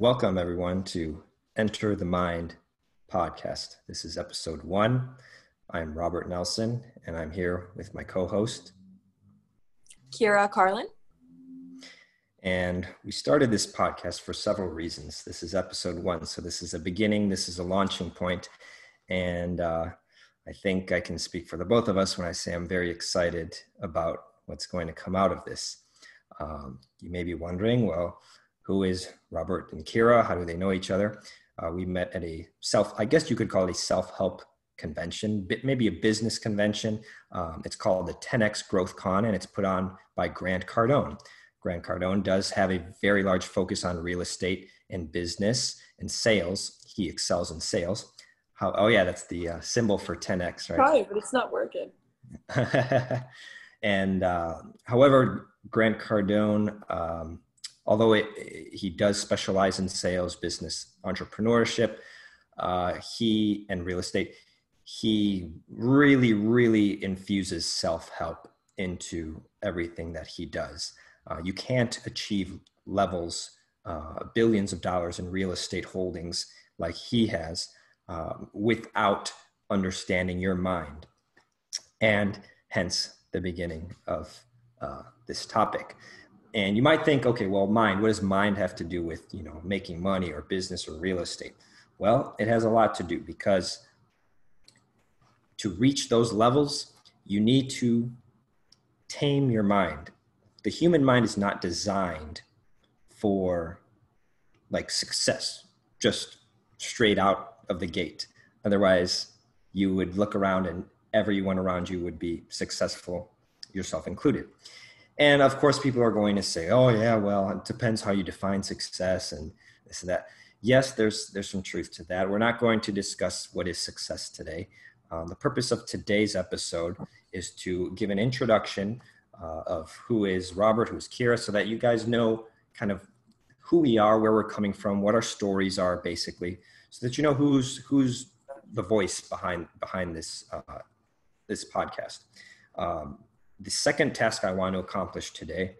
Welcome, everyone, to Enter the Mind podcast. This is episode one. I'm Robert Nelson, and I'm here with my co host, Kyra Carlin. And we started this podcast for several reasons. This is episode one. So, this is a beginning, this is a launching point. And uh, I think I can speak for the both of us when I say I'm very excited about what's going to come out of this. Um, you may be wondering, well, who is Robert and Kyra? How do they know each other? Uh, we met at a self, I guess you could call it a self help convention, maybe a business convention. Um, it's called the 10X Growth Con, and it's put on by Grant Cardone. Grant Cardone does have a very large focus on real estate and business and sales. He excels in sales. How, oh, yeah, that's the uh, symbol for 10X, right? Probably, but it's not working. and uh, however, Grant Cardone, um, although it, he does specialize in sales, business, entrepreneurship, uh, he and real estate, he really, really infuses self help into everything that he does. Uh, you can't achieve levels, uh, billions of dollars in real estate holdings like he has um, without understanding your mind. And hence the beginning of uh, this topic. And you might think, okay, well, mind, what does mind have to do with, you know, making money or business or real estate? Well, it has a lot to do because to reach those levels, you need to tame your mind. The human mind is not designed for like success, just straight out of the gate. Otherwise, you would look around and everyone around you would be successful, yourself included. And of course, people are going to say, "Oh, yeah, well, it depends how you define success and this and that." Yes, there's there's some truth to that. We're not going to discuss what is success today. Um, the purpose of today's episode is to give an introduction uh, of who is Robert, who is Kyra, so that you guys know kind of who we are, where we're coming from, what our stories are, basically, so that you know who's who's the voice behind behind this uh, this podcast. Um, the second task I want to accomplish today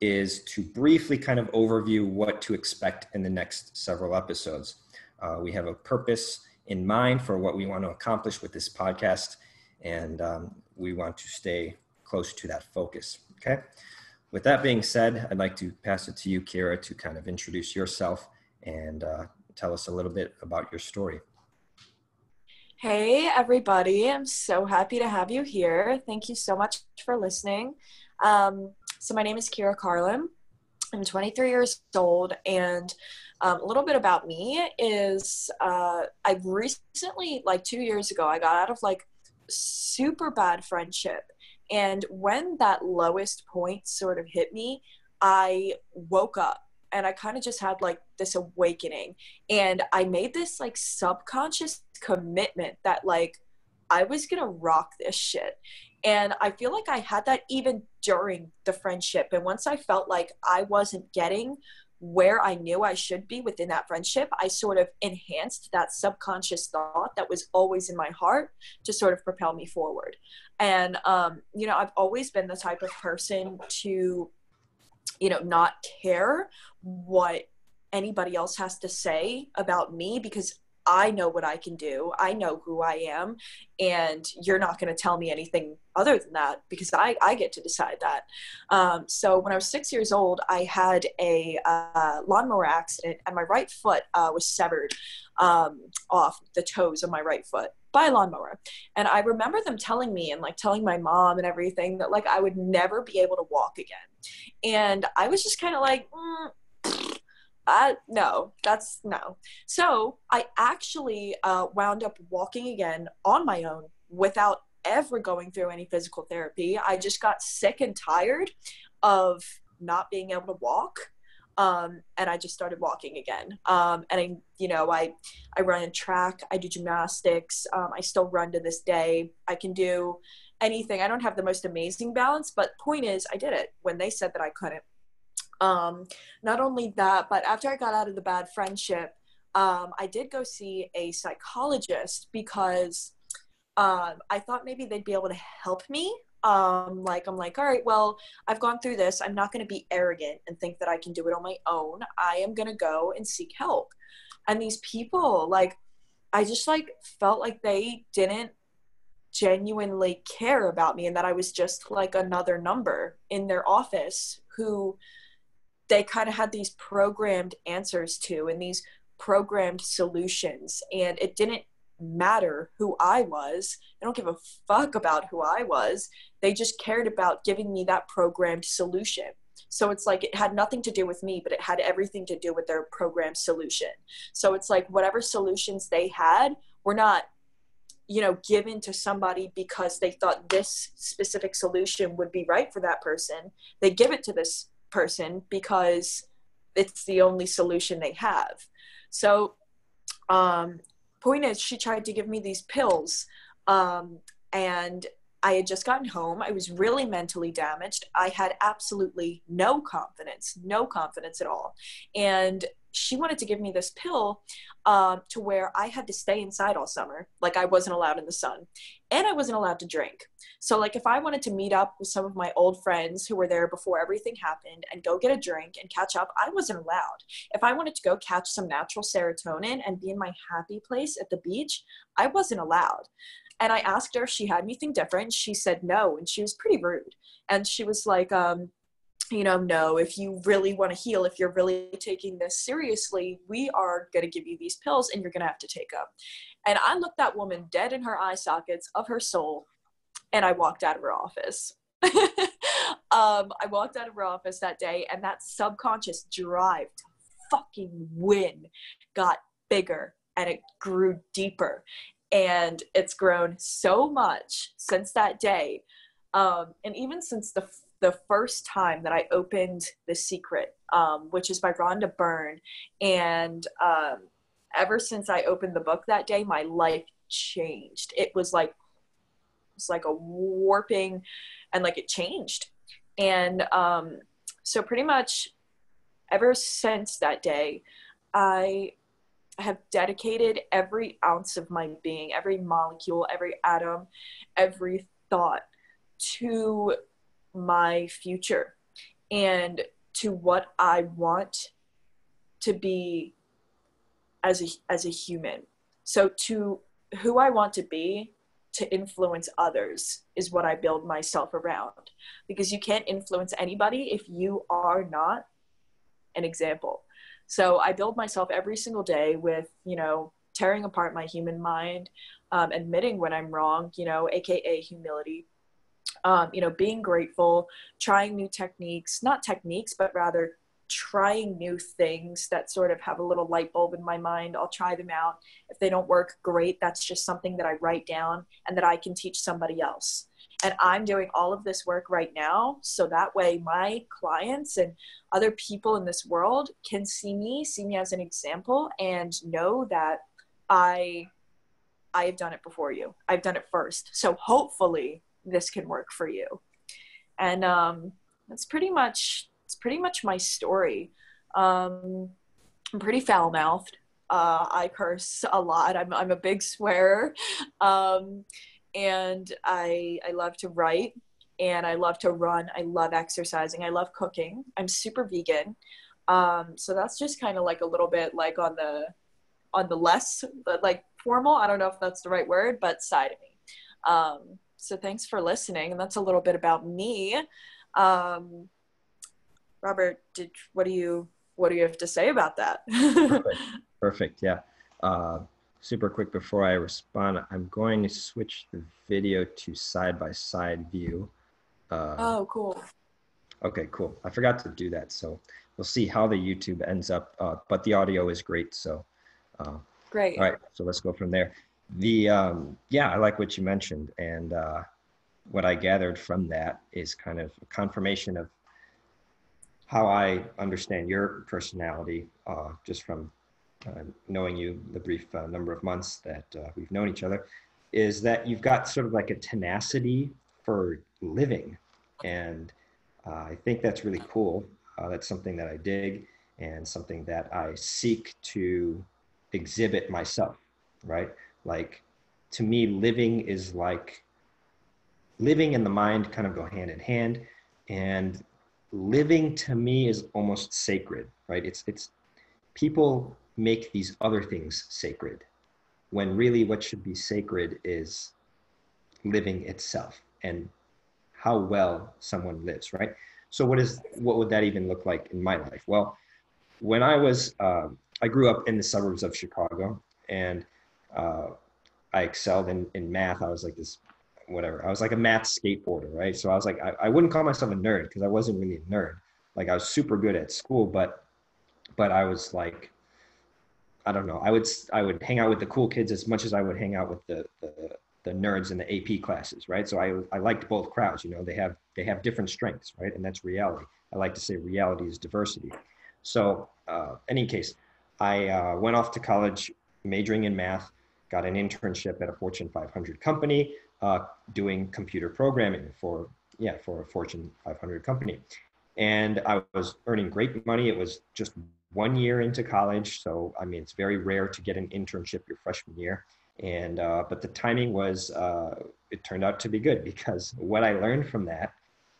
is to briefly kind of overview what to expect in the next several episodes. Uh, we have a purpose in mind for what we want to accomplish with this podcast, and um, we want to stay close to that focus. Okay. With that being said, I'd like to pass it to you, Kyra, to kind of introduce yourself and uh, tell us a little bit about your story. Hey, everybody. I'm so happy to have you here. Thank you so much for listening. Um, so, my name is Kyra Carlin. I'm 23 years old, and um, a little bit about me is uh, I recently, like two years ago, I got out of like super bad friendship. And when that lowest point sort of hit me, I woke up and I kind of just had like this awakening. And I made this like subconscious commitment that like I was gonna rock this shit. And I feel like I had that even during the friendship. And once I felt like I wasn't getting where I knew I should be within that friendship, I sort of enhanced that subconscious thought that was always in my heart to sort of propel me forward. And, um, you know, I've always been the type of person to you know not care what anybody else has to say about me because I know what I can do. I know who I am. And you're not going to tell me anything other than that because I, I get to decide that. Um, so when I was six years old, I had a uh, lawnmower accident and my right foot uh, was severed um, off the toes of my right foot by a lawnmower. And I remember them telling me and like telling my mom and everything that like I would never be able to walk again. And I was just kind of like, mm, uh, no, that's no. So I actually uh, wound up walking again on my own without ever going through any physical therapy. I just got sick and tired of not being able to walk um, and I just started walking again. Um, and I, you know, I, I run a track, I do gymnastics. Um, I still run to this day. I can do anything. I don't have the most amazing balance, but point is, I did it when they said that I couldn't. Um, not only that, but after I got out of the bad friendship, um, I did go see a psychologist because um, I thought maybe they'd be able to help me. Um like i'm like all right well i've gone through this. I'm not going to be arrogant and think that i can do it on my own. I am going to go and seek help. And these people like i just like felt like they didn't genuinely care about me and that i was just like another number in their office who they kind of had these programmed answers to and these programmed solutions and it didn't matter who I was. They don't give a fuck about who I was. They just cared about giving me that programmed solution. So it's like it had nothing to do with me, but it had everything to do with their programmed solution. So it's like whatever solutions they had were not, you know, given to somebody because they thought this specific solution would be right for that person. They give it to this person because it's the only solution they have. So um, point is, she tried to give me these pills. Um, and I had just gotten home. I was really mentally damaged. I had absolutely no confidence, no confidence at all. And she wanted to give me this pill um, to where I had to stay inside all summer. Like I wasn't allowed in the sun and I wasn't allowed to drink. So, like, if I wanted to meet up with some of my old friends who were there before everything happened and go get a drink and catch up, I wasn't allowed. If I wanted to go catch some natural serotonin and be in my happy place at the beach, I wasn't allowed. And I asked her if she had anything different. She said no, and she was pretty rude. And she was like, um, you know, no, if you really want to heal, if you're really taking this seriously, we are going to give you these pills and you're going to have to take them. And I looked that woman dead in her eye sockets of her soul and I walked out of her office. um, I walked out of her office that day and that subconscious drive to fucking win got bigger and it grew deeper. And it's grown so much since that day. Um, and even since the the first time that I opened The Secret, um, which is by Rhonda Byrne. And um, ever since I opened the book that day, my life changed. It was like it's like a warping, and like it changed. And um, so pretty much ever since that day, I have dedicated every ounce of my being, every molecule, every atom, every thought to my future and to what I want to be as a as a human. So to who I want to be to influence others is what I build myself around because you can't influence anybody if you are not an example. So I build myself every single day with, you know, tearing apart my human mind, um, admitting when I'm wrong, you know, AKA humility, um, you know, being grateful, trying new techniques, not techniques, but rather trying new things that sort of have a little light bulb in my mind. I'll try them out. If they don't work, great. That's just something that I write down and that I can teach somebody else. And I'm doing all of this work right now. So that way, my clients and other people in this world can see me, see me as an example, and know that I. I have done it before you. I've done it first. So hopefully this can work for you. And um, that's pretty much it's pretty much my story. Um, i'm pretty foul mouthed uh, i curse a lot. I'm, I'm a big swearer. Um, and I, I love to write and i love to run. I love exercising. I love cooking. I'm super vegan. Um, so that's just kind of like a little bit like on the on the less like formal. I don't know if that's the right word but side of me. Um, so thanks for listening. And that's a little bit about me. Um, Robert, did what do you what do you have to say about that? Perfect. Perfect. Yeah. Uh, super quick before I respond, I'm going to switch the video to side by side view. Uh, oh, cool. Okay, cool. I forgot to do that, so we'll see how the YouTube ends up. Uh, but the audio is great, so. Uh, great. All right, so let's go from there the um, yeah i like what you mentioned and uh, what i gathered from that is kind of a confirmation of how i understand your personality uh, just from uh, knowing you the brief uh, number of months that uh, we've known each other is that you've got sort of like a tenacity for living. And uh, i think that's really cool. That's something that i dig and something that i seek to exhibit myself right like to me living is like living and the mind kind of go hand in hand. And living to me is almost sacred, right? It's, it's people make these other things sacred when really what should be sacred is living itself and how well someone lives, right? So what is what would that even look like in my life? Well, when I was uh, I grew up in the suburbs of Chicago, and uh, I excelled in, in math. I was like this whatever. I was like a math skateboarder, right? So I was like I, I wouldn't call myself a nerd because I wasn't really a nerd. Like I was super good at school, but but I was like I don't know. I would I would hang out with the cool kids as much as I would hang out with the the, the nerds in the AP classes, right? So I I liked both crowds. You know, they have they have different strengths, right? And that's reality. I like to say reality is diversity. So, uh, any case, I uh, went off to college majoring in math, got an internship at a Fortune 500 company uh, doing computer programming for yeah for a Fortune 500 company, and I was earning great money. It was just one year into college. So, I mean, it's very rare to get an internship your freshman year. And, uh, but the timing was, uh, it turned out to be good because what I learned from that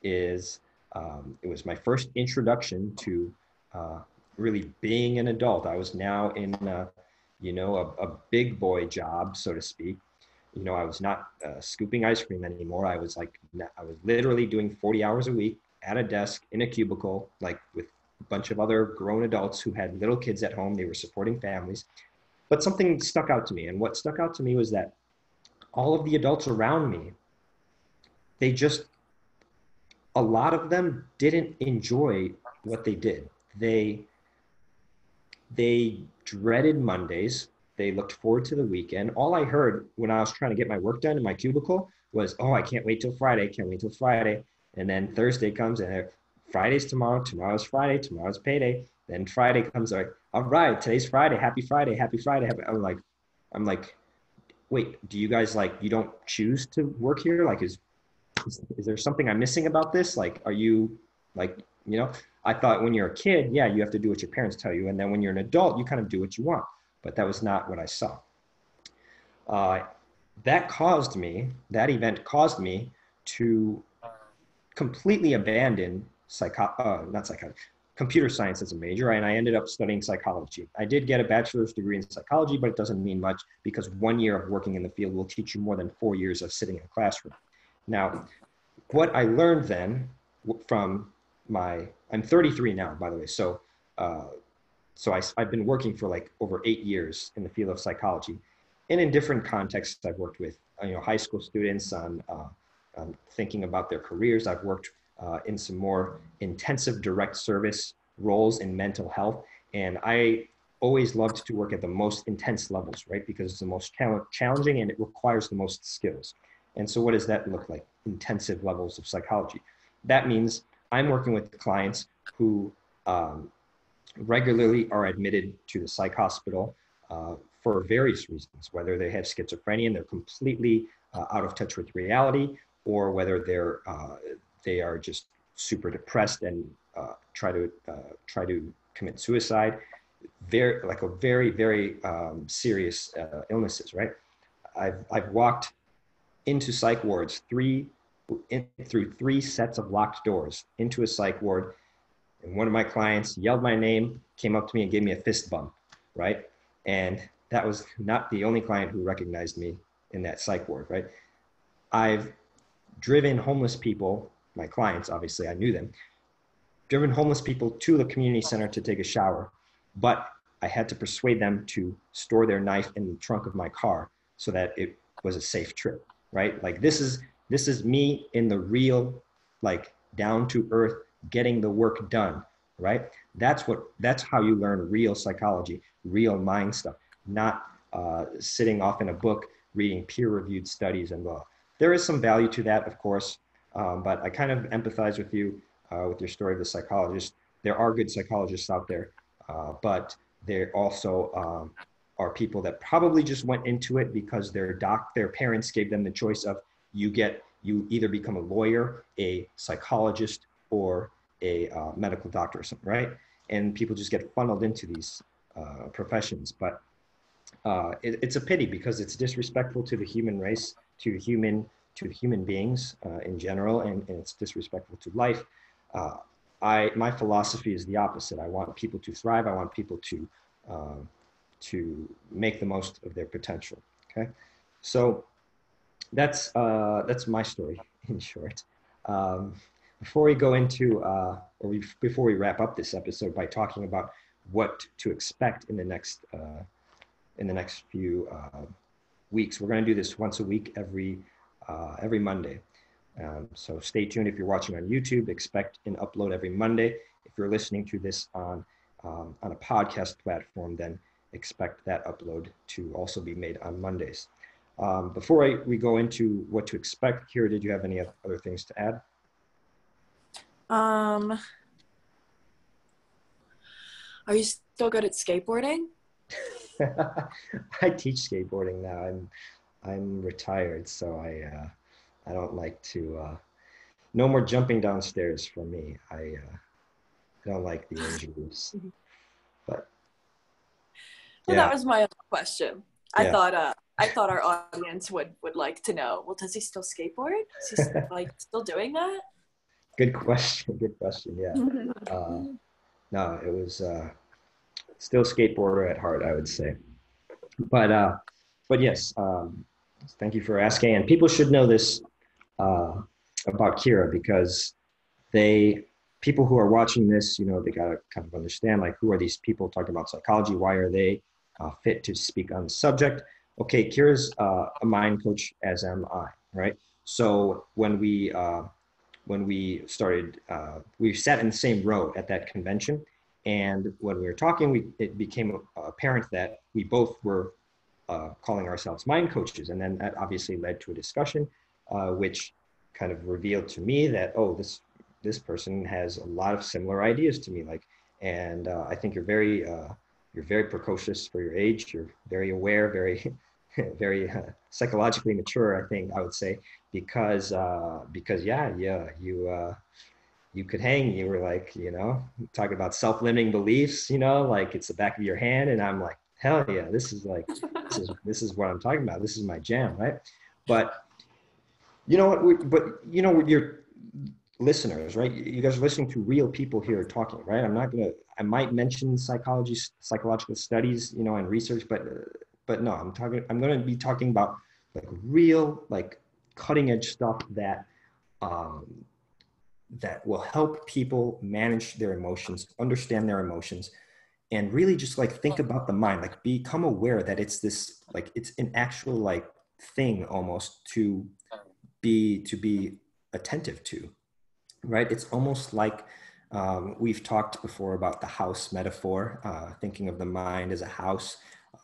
is um, it was my first introduction to uh, really being an adult. I was now in, uh, you know, a, a, big boy job, so to speak. You know, I was not uh, scooping ice cream anymore. I was like, I was literally doing 40 hours a week at a desk in a cubicle, like with a bunch of other grown adults who had little kids at home. They were supporting families. But something stuck out to me. And what stuck out to me was that all of the adults around me, they just, a lot of them didn't enjoy what they did. They, they dreaded Mondays. They looked forward to the weekend. All I heard when I was trying to get my work done in my cubicle was, oh, I can't wait till Friday, can't wait till Friday. And then Thursday comes and Friday's tomorrow, tomorrow's Friday, tomorrow's payday. Then Friday comes like, all right, today's Friday, happy Friday, happy Friday. I'm like, I'm like, wait, do you guys like you don't choose to work here? Like, is is, is there something I'm missing about this? Like, are you like, you know, I thought when you're a kid, yeah, you have to do what your parents tell you, and then when you're an adult, you kind of do what you want. But that was not what I saw. Uh, that caused me, that event caused me to completely abandon psycho, uh, not psychology, computer science as a major, and I ended up studying psychology. I did get a bachelor's degree in psychology, but it doesn't mean much because one year of working in the field will teach you more than four years of sitting in a classroom. Now, what I learned then from my, I'm 33 now, by the way, so uh, so I, have been working for like over eight years in the field of psychology, and in different contexts, I've worked with you know high school students on, uh, on thinking about their careers. I've worked uh, in some more intensive direct service roles in mental health. And I always loved to work at the most intense levels, right? Because it's the most challenging and it requires the most skills. And so, what does that look like? Intensive levels of psychology. That means I'm working with clients who um, regularly are admitted to the psych hospital uh, for various reasons, whether they have schizophrenia and they're completely uh, out of touch with reality, or whether they're uh, they are just super depressed and uh, try to uh, try to commit suicide. Very like a very very um, serious uh, illnesses right? I've, I've walked into psych wards three through three sets of locked doors into a psych ward and one of my clients yelled my name came up to me and gave me a fist bump right and that was not the only client who recognized me in that psych ward right i've driven homeless people my clients, obviously, I knew them, driven homeless people to the community center to take a shower. But I had to persuade them to store their knife in the trunk of my car so that it was a safe trip, right? Like this is this is me in the real, like down to earth, getting the work done, right? That's what that's how you learn real psychology, real mind stuff, not uh, sitting off in a book reading peer-reviewed studies and blah. There is some value to that, of course, um, but I kind of empathize with you uh, with your story of the psychologist. There are good psychologists out there, uh, but there also um, are people that probably just went into it because their doc, their parents gave them the choice of you get you either become a lawyer, a psychologist, or a uh, medical doctor or something, right? And people just get funneled into these uh, professions. But uh, it, it's a pity because it's disrespectful to the human race, to human to human beings uh, in general, and, and, it's disrespectful to life. Uh, I my philosophy is the opposite. I want people to thrive. I want people to uh, to make the most of their potential. Okay, so that's uh, that's my story in short. Um, before we go into uh, or we, before we wrap up this episode by talking about what to expect in the next uh, in the next few uh, weeks. We're going to do this once a week, every uh, every Monday. Um, so stay tuned. If you're watching on YouTube, expect an upload every Monday. If you're listening to this on um, on a podcast platform, then expect that upload to also be made on Mondays. Um, before I, we go into what to expect, Kyra, did you have any other things to add? Um, are you still good at skateboarding? I teach skateboarding now. I'm I'm retired, so I uh, I don't like to. Uh, no more jumping downstairs for me. I uh, I don't like the injuries. But well, that was my question. I yeah. thought uh, I thought our audience would would like to know. Well, does he still skateboard? Is he like still doing that? Good question. Good question. Yeah. Uh, no, it was. Uh, still skateboarder at heart, I would say. But uh, but yes, um, thank you for asking. And people should know this uh, about Kyra because they people who are watching this, you know, they gotta kind of understand like who are these people talking about psychology? Why are they uh, fit to speak on the subject? Okay, Kyra's uh, a mind coach, as am I, right? So when we uh, when we started, uh, we sat in the same row at that convention, and when we were talking, we, it became apparent that we both were uh, calling ourselves mind coaches. And then that obviously led to a discussion, uh, which kind of revealed to me that, oh, this, this person has a lot of similar ideas to me. Like, and uh, I think you're very, you're very precocious for your age. You're very aware, very, very uh, psychologically mature, I think I would say, because, uh, because yeah, yeah, you, uh, you could hang. You were like you know talking about self-limiting beliefs you know like it's the back of your hand. And i'm like hell yeah this is like this is this is what i'm talking about. This is my jam right? But you know what but you know your listeners right? You guys are listening to real people here talking right? I'm not gonna i might mention psychology psychological studies you know and research but but no i'm talking i'm gonna be talking about like real like cutting edge stuff that um that will help people manage their emotions, understand their emotions, and really just like think about the mind, like become aware that it's this, like it's an actual like thing almost to be to be attentive to, right? It's almost like um, we've talked before about the house metaphor, uh, thinking of the mind as a house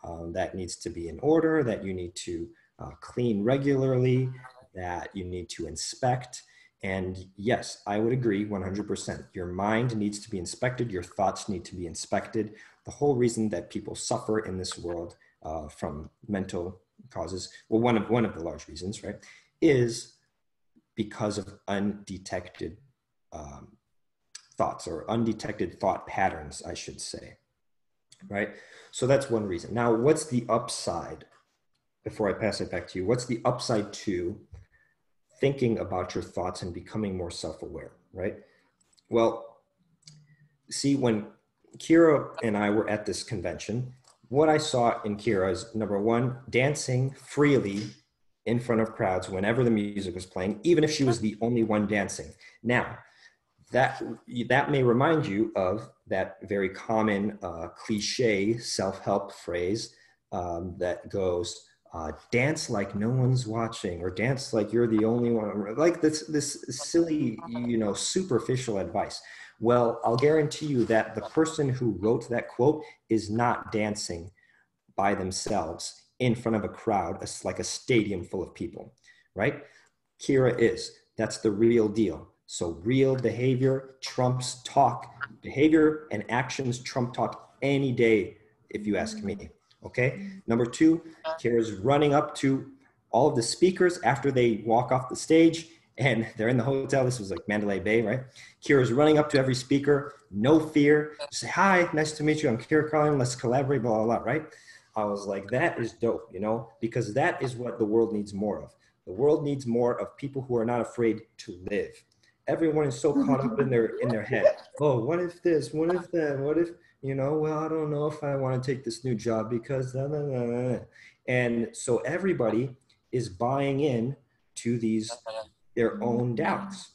um, that needs to be in order, that you need to uh, clean regularly, that you need to inspect. And yes, I would agree 100%. Your mind needs to be inspected, your thoughts need to be inspected. The whole reason that people suffer in this world uh, from mental causes, well, one of, one of the large reasons, right, is because of undetected um, thoughts or undetected thought patterns, I should say, right? So that's one reason. Now, what's the upside? Before I pass it back to you, what's the upside to thinking about your thoughts and becoming more self-aware, right? Well, see, when Kyra and I were at this convention, what I saw in Kyra is number one, dancing freely in front of crowds whenever the music was playing, even if she was the only one dancing. Now, that that may remind you of that very common uh, cliche self-help phrase um, that goes, uh, dance like no one's watching or dance like you're the only one like this this silly you know superficial advice. Well i'll guarantee you that the person who wrote that quote is not dancing by themselves in front of a crowd like a stadium full of people right? Kyra is. That's the real deal so real behavior trumps talk behavior and actions trump talk any day if you ask me Okay. Number two, Kyra's running up to all of the speakers after they walk off the stage and they're in the hotel. This was like Mandalay Bay, right? Kyra's running up to every speaker, no fear. Say, hi, nice to meet you. I'm Kyra Carlin. Let's collaborate, blah, blah, blah, right? I was like, that is dope, you know, because that is what the world needs more of. The world needs more of people who are not afraid to live. Everyone is so caught up in their in their head. Oh, what if this? What if that? What if you know? Well, I don't know if I want to take this new job because blah, blah, blah, and so everybody is buying in to these their own doubts.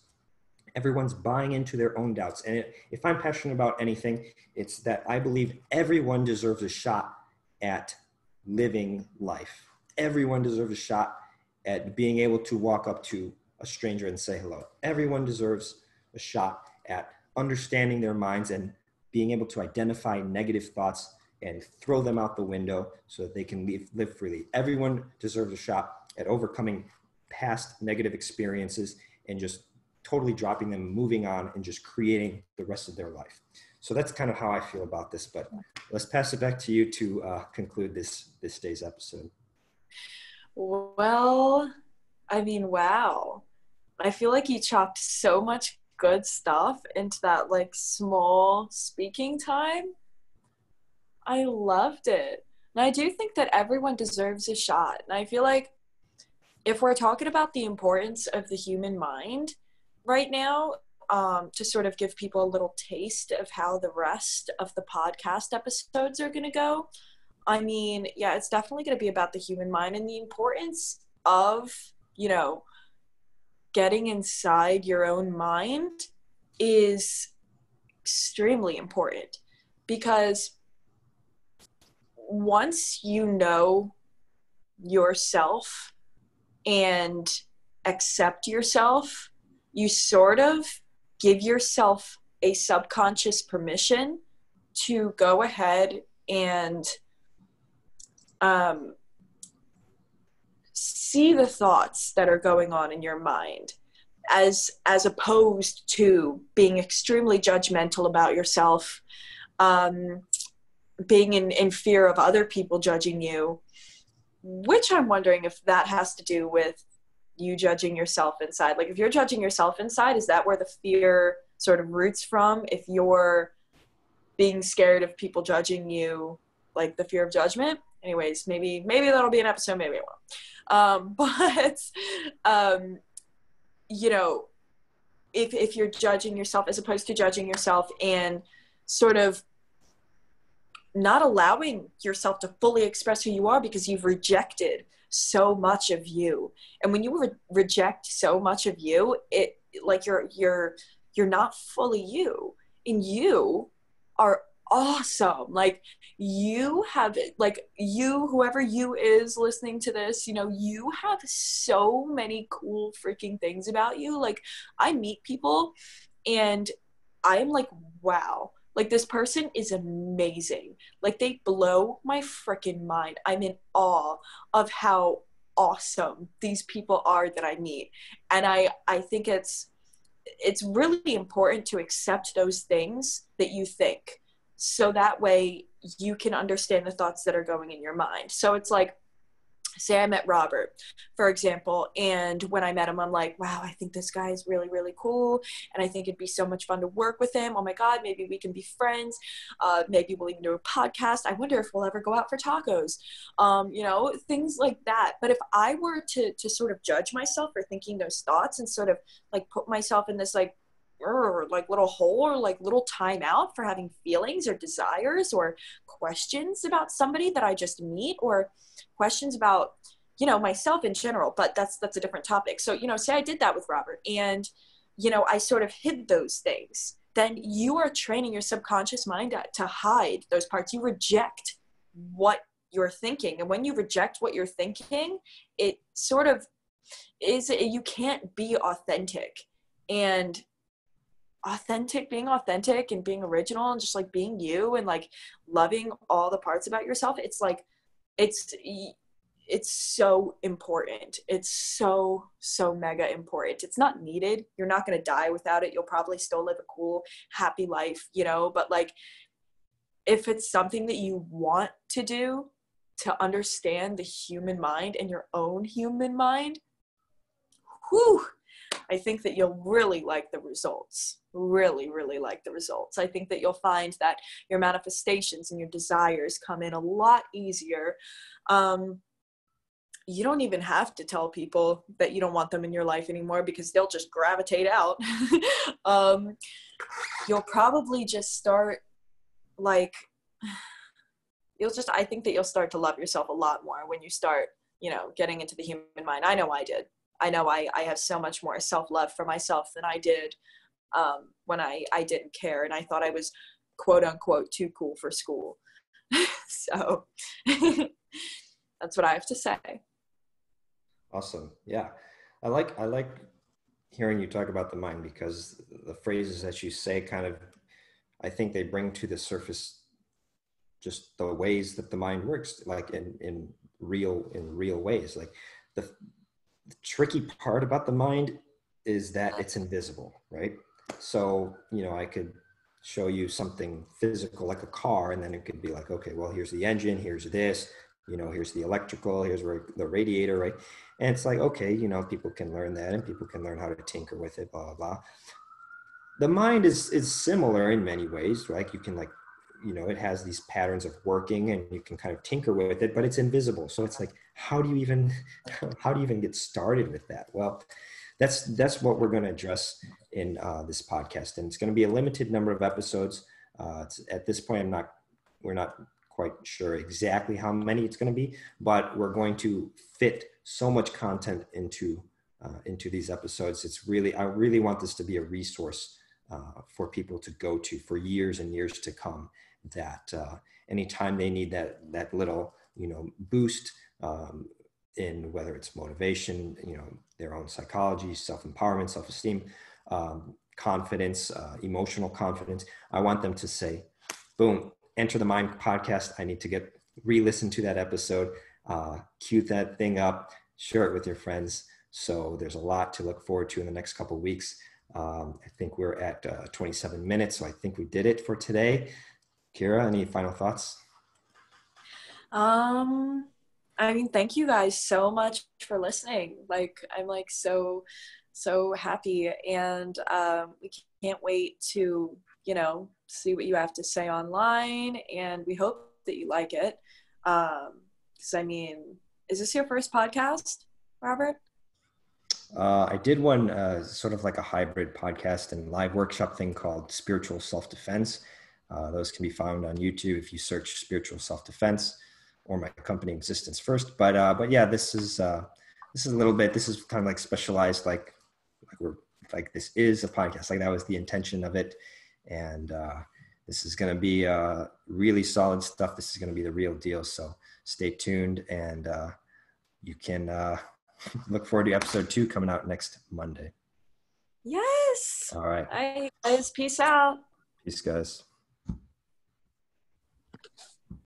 Everyone's buying into their own doubts. And if I'm passionate about anything, it's that I believe everyone deserves a shot at living life. Everyone deserves a shot at being able to walk up to a stranger and say hello. Everyone deserves a shot at understanding their minds and being able to identify negative thoughts and throw them out the window so that they can live, live freely. Everyone deserves a shot at overcoming past negative experiences and just totally dropping them, moving on, and just creating the rest of their life. So that's kind of how I feel about this. But let's pass it back to you to uh, conclude this this day's episode. Well, I mean, wow. I feel like you chopped so much good stuff into that like small speaking time. I loved it. And I do think that everyone deserves a shot. And I feel like if we're talking about the importance of the human mind right now, um, to sort of give people a little taste of how the rest of the podcast episodes are going to go, I mean, yeah, it's definitely going to be about the human mind and the importance of, you know, getting inside your own mind is extremely important because once you know yourself and accept yourself, you sort of give yourself a subconscious permission to go ahead and um, see the thoughts that are going on in your mind as as opposed to being extremely judgmental about yourself um, being in, in fear of other people judging you which i'm wondering if that has to do with you judging yourself inside. Like if you're judging yourself inside is that where the fear sort of roots from? If you're being scared of people judging you like the fear of judgment? Anyways maybe maybe that'll be an episode maybe it won't um, but um, you know if if you're judging yourself as opposed to judging yourself and sort of not allowing yourself to fully express who you are because you've rejected so much of you. And when you re- reject so much of you it like you're you're you're not fully you. And you are awesome. Like you have like you whoever you is listening to this you know you have so many cool freaking things about you. Like i meet people and i'm like wow. Like this person is amazing. Like they blow my freaking mind. I'm in awe of how awesome these people are that i meet. And i i think it's it's really important to accept those things that you think so that way you can understand the thoughts that are going in your mind so it's like say I met Robert, for example, and when I met him, I'm like, wow, I think this guy is really, really cool, and I think it'd be so much fun to work with him. Oh my God, maybe we can be friends. Uh, maybe we'll even do a podcast. I wonder if we'll ever go out for tacos. Um, you know, things like that. But if I were to to sort of judge myself for thinking those thoughts and sort of like put myself in this like or like little hole or like little timeout for having feelings or desires or questions about somebody that I just meet or questions about you know myself in general but that's that's a different topic. So you know say I did that with Robert and you know I sort of hid those things. Then you are training your subconscious mind to hide those parts. You reject what you're thinking. And when you reject what you're thinking it sort of is you can't be authentic. And authentic being authentic and being original and just like being you and like loving all the parts about yourself it's like it's it's so important. It's so so mega important. It's not needed. You're not going to die without it. You'll probably still live a cool happy life you know? But like if it's something that you want to do to understand the human mind and your own human mind whew I think that you'll really like the results. Really, really like the results. I think that you'll find that your manifestations and your desires come in a lot easier. Um, you don't even have to tell people that you don't want them in your life anymore because they'll just gravitate out. um, you'll probably just start like you'll just i think that you'll start to love yourself a lot more when you start you know getting into the human mind i know i did i know i, I have so much more self-love for myself than i did um, when i i didn't care and i thought i was quote unquote too cool for school. So that's what i have to say. Awesome. Yeah. I like i like hearing you talk about the mind because the phrases that you say kind of i think they bring to the surface just the ways that the mind works like in in real in real ways. Like the, the tricky part about the mind is that mm-hmm. it's invisible right? So you know i could show you something physical like a car and then it could be like okay well here's the engine here's this you know here's the electrical here's where the radiator right? And it's like okay you know people can learn that and people can learn how to tinker with it blah blah blah. The mind is is similar in many ways right you can like you know it has these patterns of working and you can kind of tinker with it but it's invisible. So it's like how do you even how do you even get started with that well that's that's what we're going to address in uh, this podcast and it's going to be a limited number of episodes uh, at this point i'm not we're not quite sure exactly how many it's going to be, but we're going to fit so much content into uh, into these episodes. It's really I really want this to be a resource uh, for people to go to for years and years to come. That uh, anytime they need that that little you know boost um, in whether it's motivation, you know their own psychology, self empowerment, self esteem. Um, confidence, uh, emotional confidence. I want them to say, boom, Enter the Mind podcast. I need to get re listen to that episode, uh, cue that thing up, share it with your friends. So there's a lot to look forward to in the next couple weeks. Um, I think we're at uh, 27 minutes, so I think we did it for today. Kyra, any final thoughts? Um, I mean, thank you guys so much for listening. Like, I'm like so, so happy, and um, we can't wait to you know, see what you have to say online, and we hope that you like it. Um, because I mean, is this your first podcast, Robert? Uh, I did one uh, sort of like a hybrid podcast and live workshop thing called Spiritual Self Defense. Uh, those can be found on YouTube if you search Spiritual Self Defense or my company Existence First. But uh, but yeah, this is uh, this is a little bit. This is kind of like specialized, like like we're like this is a podcast. Like that was the intention of it and uh, this is going to be uh, really solid stuff. This is going to be the real deal. So stay tuned, and uh, you can uh, look forward to episode two coming out next Monday. Yes. All right. All right, guys. Peace out. Peace, guys.